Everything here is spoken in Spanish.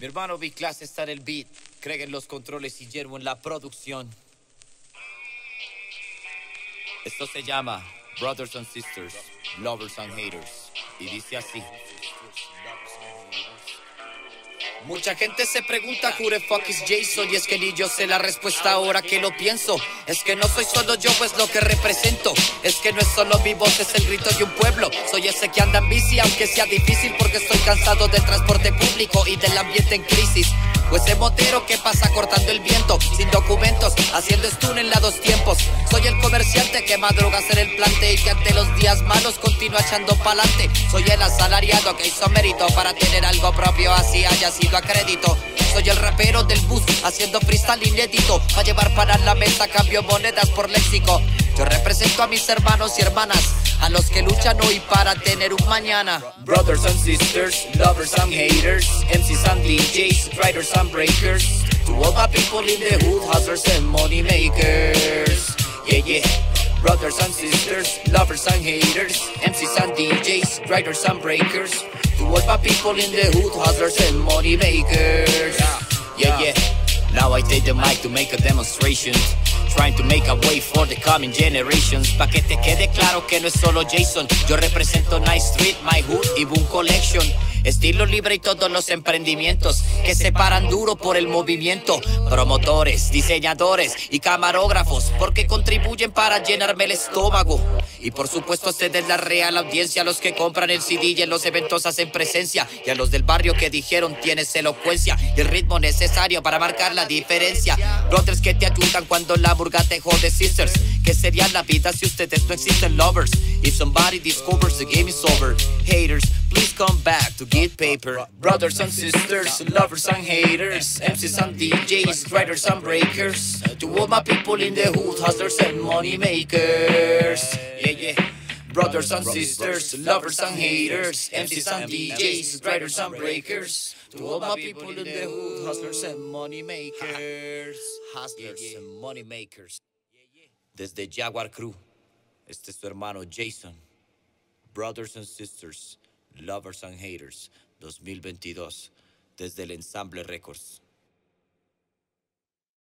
Mi hermano B-Class está en el beat, Craig en los controles y Yermo en la producción. Esto se llama Brothers and Sisters, Lovers and Haters. Y dice así. Mucha gente se pregunta who the fuck is Jason y es que ni yo sé la respuesta ahora que lo pienso. Es que no soy solo yo, pues lo que represento. Es que no es solo mi voz, es el grito de un pueblo. Soy ese que anda en bici, aunque sea difícil porque estoy cansado del transporte público y del ambiente en crisis. Pues ese motero que pasa cortando el viento, sin documentos, haciendo stun en la dos tiempos. Soy el comerciante que madruga hacer el plante y que ante días malos continúa echando pa'lante. Soy el asalariado que hizo mérito para tener algo propio, así haya sido a crédito. Soy el rapero del bus, haciendo freestyle inédito. A llevar para la mesa cambio monedas por léxico. Yo represento a mis hermanos y hermanas, a los que luchan hoy para tener un mañana. Brothers and sisters, lovers and haters, MCs and DJs, writers and breakers. To all my people in the hood, hustlers and money makers. Yeah, yeah. Brothers and sisters, lovers and haters, MCs and DJs, writers and breakers. To all my people in the hood, hustlers and money makers. Yeah, yeah. Now I take the mic to make a demonstration. Trying to make a way for the coming generations. Pa' que te quede claro que no es solo Jason. Yo represento Night Street, My Hood y Boom Collection. Estilo libre y todos los emprendimientos que se paran duro por el movimiento. Promotores, diseñadores y camarógrafos porque para llenarme el estómago. Y por supuesto a ustedes la real audiencia, los que compran el CD y en los eventos hacen presencia. Y a los del barrio que dijeron tienes elocuencia y el ritmo necesario para marcar la diferencia. Brothers que te ayudan cuando la burga te jode, sisters. Que sería la vida si ustedes no existen lovers? If somebody discovers the game is over, haters, come back to get paper. Brothers and sisters, lovers and haters, MCs and DJs, writers and breakers. To all my people in the hood, hustlers and money makers. Yeah, yeah. Brothers and sisters, lovers and haters, MCs and DJs, writers and breakers. To all my people in the hood, hustlers and money makers. Hustlers and money makers. Desde Jaguar Crew, este es su hermano Jason. Brothers and Sisters, Lovers and Haters, 2022, desde el Ensamble Records.